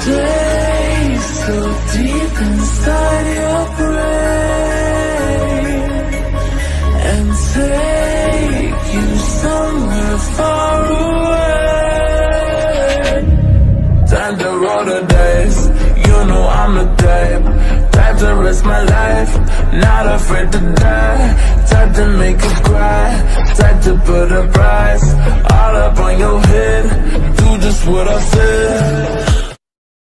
Stay so deep inside your brain And take you somewhere far away. Time to roll the dice You know I'm the type. Type to risk my life Not afraid to die. Type to make you cry Type to put a price All up on your head. Do just what I said.